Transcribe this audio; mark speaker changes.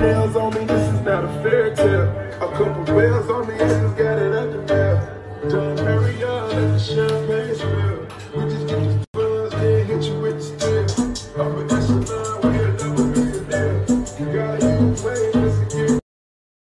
Speaker 1: nails on me, this is not a fairy tale. A couple bells on me, I just got it up the mail. Don't hurry up, let the champagne